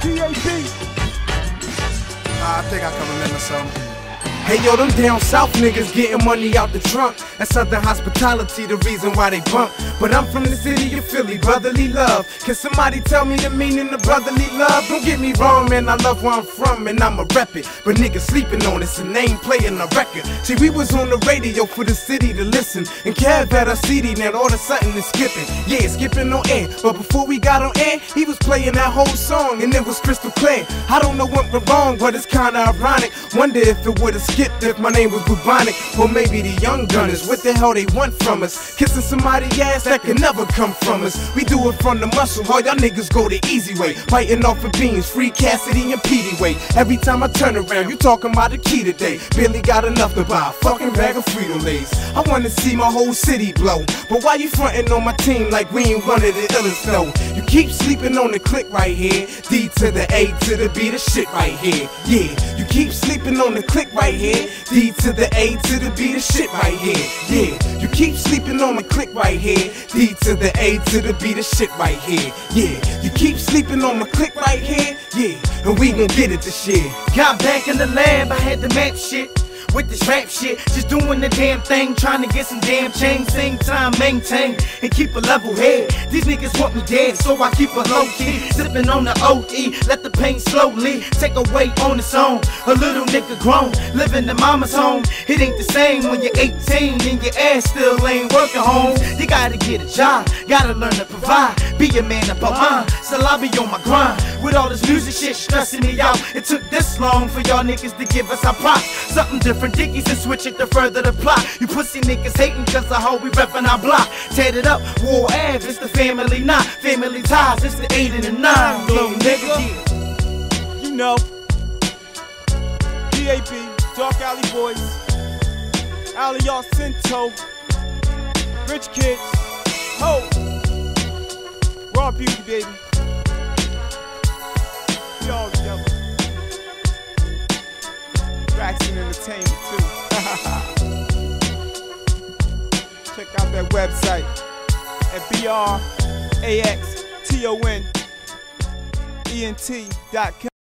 PAP. I think I can remember something. Hey yo, them down south niggas getting money out the trunk. That southern hospitality, the reason why they bump. But I'm from the city of Philly, brotherly love. Can somebody tell me the meaning of brotherly love? Don't get me wrong, man, I love where I'm from and I'ma rep it. But niggas sleeping on it's a name playing a record. See, we was on the radio for the city to listen. And Kev had a CD, now all of a sudden it's skipping. Yeah, skipping on air. But before we got on air, he was playing that whole song and it was crystal clear. I don't know what went wrong, but it's kinda ironic. Wonder if it would've skipped if my name was Bubonic. Or maybe the young gunners, what the hell they want from us? Kissing somebody ass that can never come from us. We do it from the muscle, all y'all niggas go the easy way. Biting off of beans, free Cassidy and Petey way. Every time I turn around, you talking about the key today. Barely got enough to buy a fucking bag of Frito Lays. I wanna see my whole city blow. But why you frontin' on my team like we ain't one of the illest though? You keep sleeping on the click right here. D to the A to the B, the shit right here. Yeah, keep sleeping on the click right here. D to the A to the B, the shit right here. Yeah, you keep sleeping on the click right here. D to the A to the B, the shit right here. Yeah, you keep sleeping on the click right here. Yeah, and we gon' get it this year. Got back in the lab, I had the map shit. With this rap shit, just doing the damn thing, trying to get some damn change, same time maintain and keep a level head. These niggas want me dead, so I keep a low key, sipping on the OE, let the pain slowly take away on its own. A little nigga grown, living in mama's home. It ain't the same when you're 18 and your ass still ain't working home. You gotta get a job, gotta learn to provide, be a man about mine. Still I be on my grind with all this music shit stressing me out. It took this long for y'all niggas to give us our props. Something different, dickies and switch it to further the plot. You pussy niggas hating cause I hope we reppin' our block. Tear it up, War Ave, it's the family not. Family ties, it's the 8 and the 9. Little nigga. You know. PAP, Darc Allei Boys. Alley Cinto. Rich Kids. Ho! Raw Beauty, baby. Entertainment, too. Check out that website at B